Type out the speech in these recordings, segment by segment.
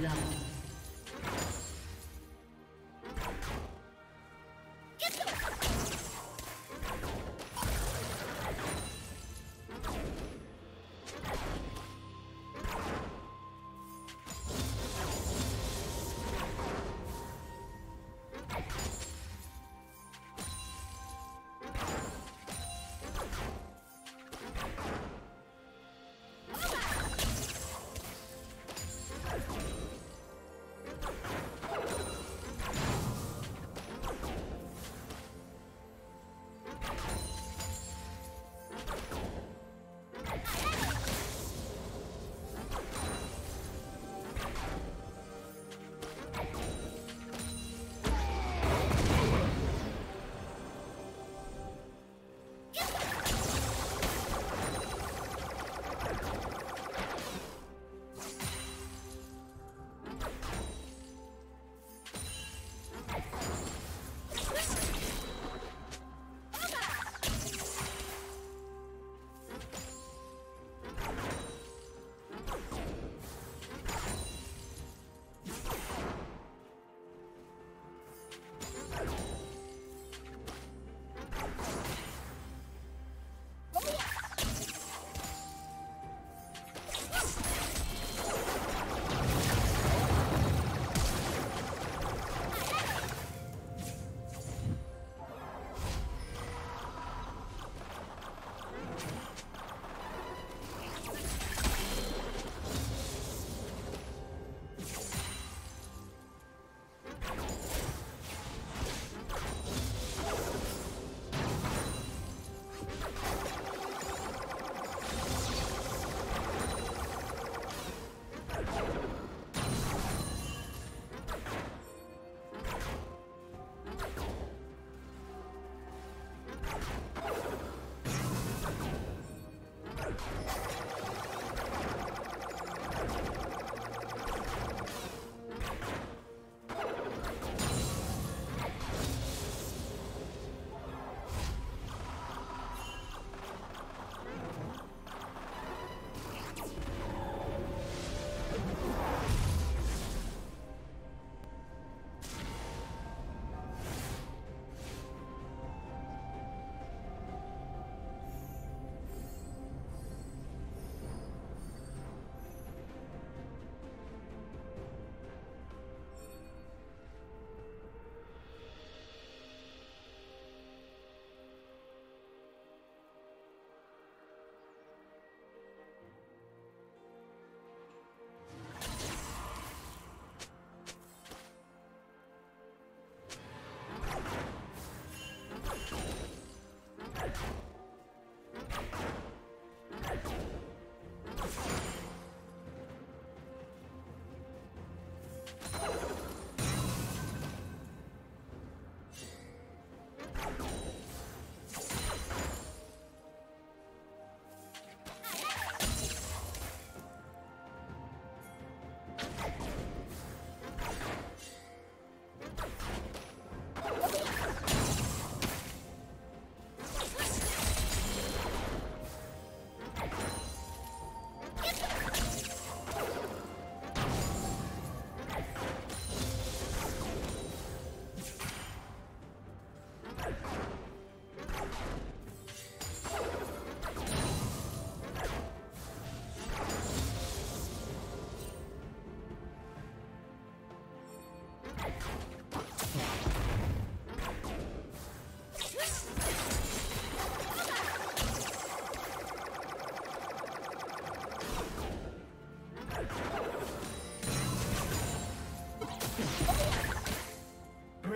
blood.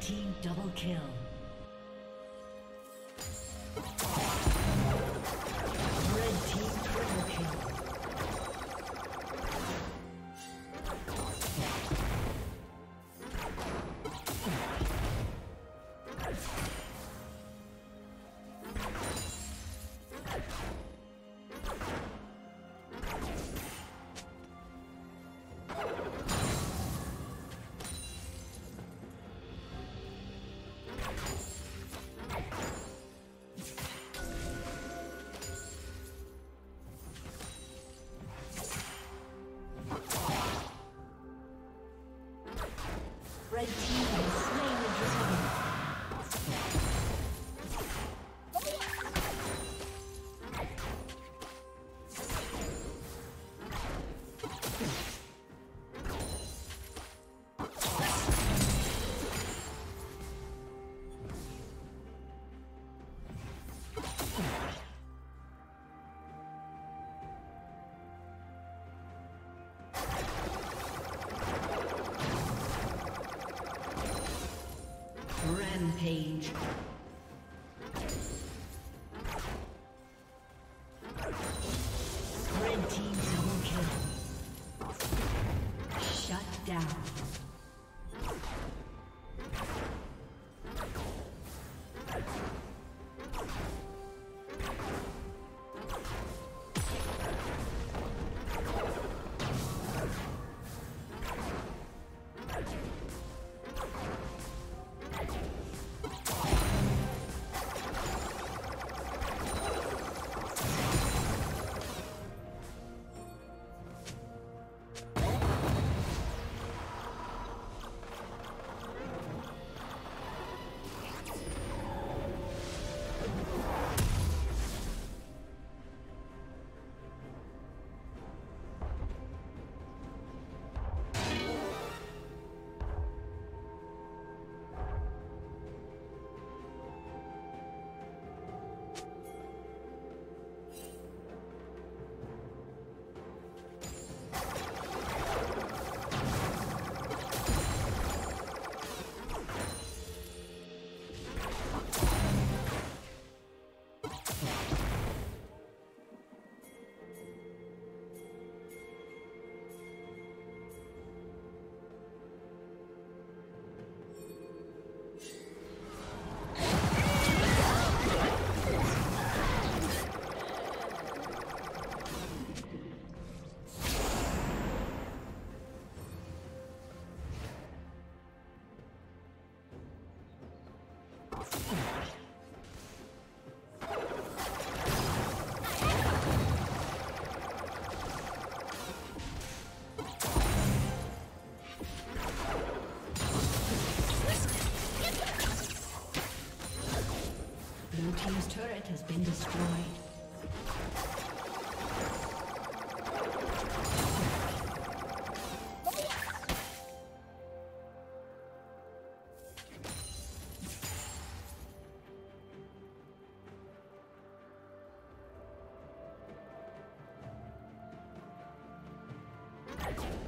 Team double kill. Red team down. Has been destroyed. Blue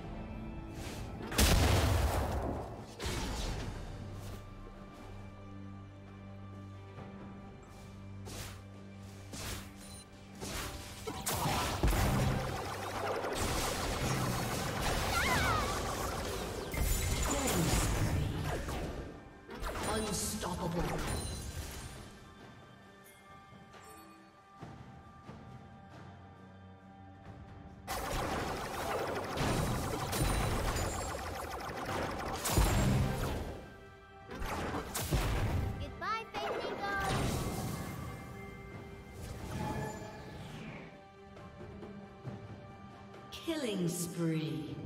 Killing spree.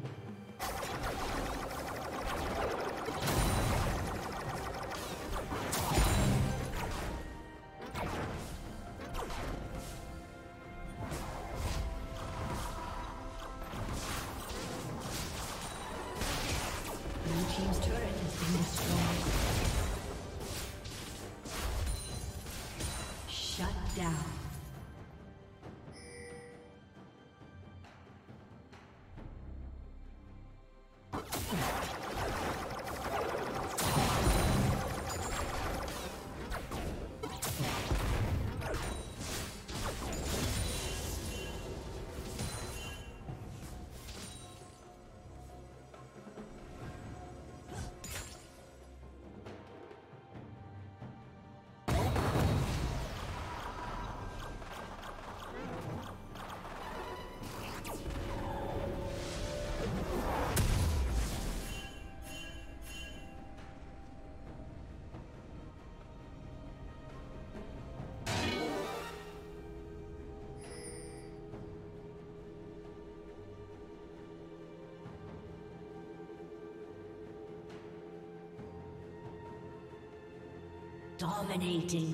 Dominating.